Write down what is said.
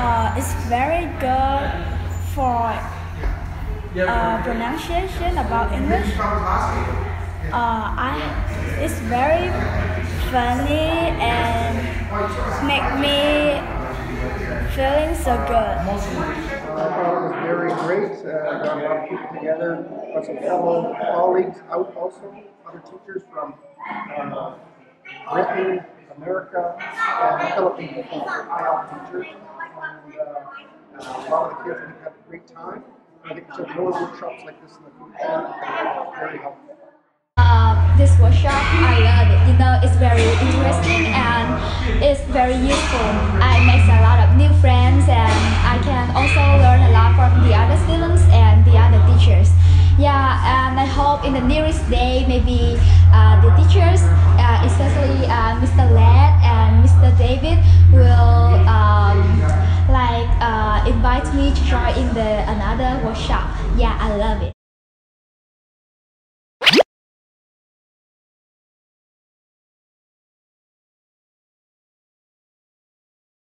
uh, it's very good for uh, pronunciation about English. Uh, I, it's very funny and make me feeling so good I thought it was very great. Uh, got a lot of people together, got some fellow colleagues out also, other teachers from Britain, America, and Philippines, uh, IELTS teachers. A lot of the kids I had a great time. I think have more workshops like this in the future. Very helpful. Uh, this workshop, I love it. You know, it's very interesting and it's very useful. I make a lot of new friends and I can also learn a lot from the other students and the other teachers. Yeah, and I hope in the nearest day, maybe uh, the teachers, uh, especially uh, Mr. Led and Mr. David, will um, invite me to try in the another workshop. Yeah, I love it.